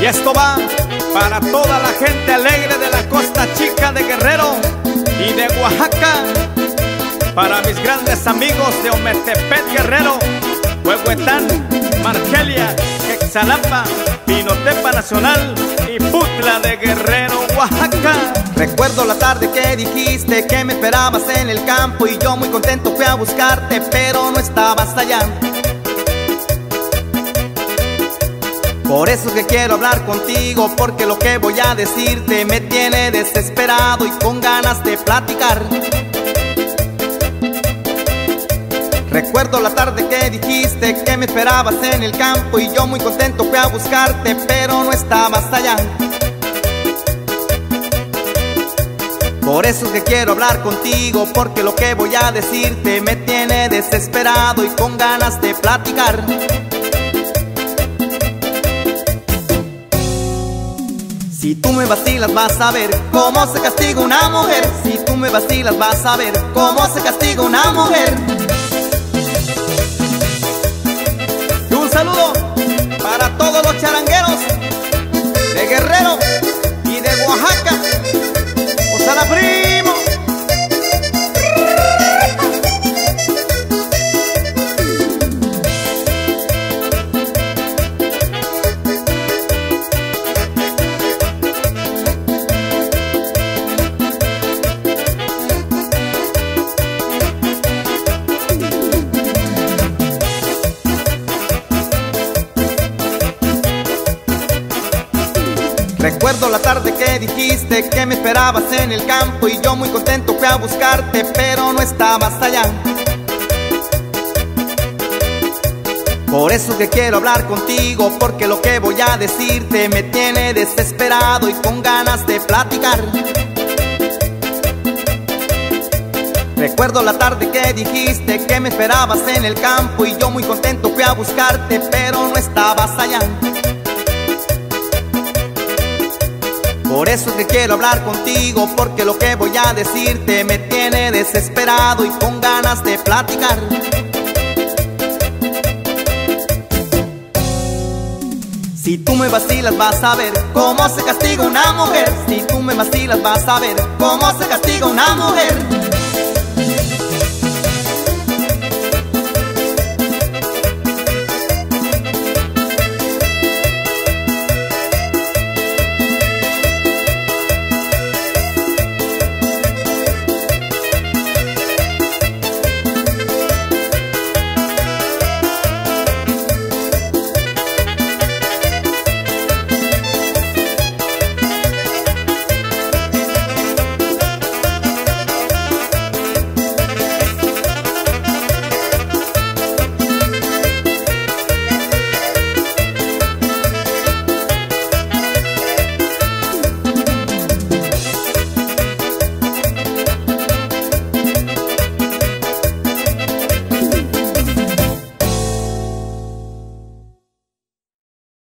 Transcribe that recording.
Y esto va para toda la gente alegre de la costa chica de Guerrero y de Oaxaca. Para mis grandes amigos de Ometepet Guerrero, Huehuetán, Margelia, Quexalapa, Pinotepa Nacional y Putla de Guerrero, Oaxaca. Recuerdo la tarde que dijiste que me esperabas en el campo y yo muy contento fui a buscarte, pero no estabas allá. Por eso que quiero hablar contigo, porque lo que voy a decirte me tiene desesperado y con ganas de platicar. Recuerdo la tarde que dijiste que me esperabas en el campo y yo muy contento fui a buscarte, pero no estabas allá. Por eso que quiero hablar contigo, porque lo que voy a decirte me tiene desesperado y con ganas de platicar. Tú me vacilas vas a ver cómo se castiga una mujer. Si tú me vacilas vas a ver cómo se castiga una mujer. Y un saludo para todos los charangueros de Guerrero Recuerdo la tarde que dijiste que me esperabas en el campo y yo muy contento fui a buscarte, pero no estabas allá. Por eso que quiero hablar contigo, porque lo que voy a decirte me tiene desesperado y con ganas de platicar. Recuerdo la tarde que dijiste que me esperabas en el campo y yo muy contento fui a buscarte, pero no estabas allá. Por eso que quiero hablar contigo, porque lo que voy a decirte me tiene desesperado y con ganas de platicar. Si tú me vacilas vas a ver cómo se castiga una mujer. Si tú me vacilas vas a ver cómo se castiga una mujer.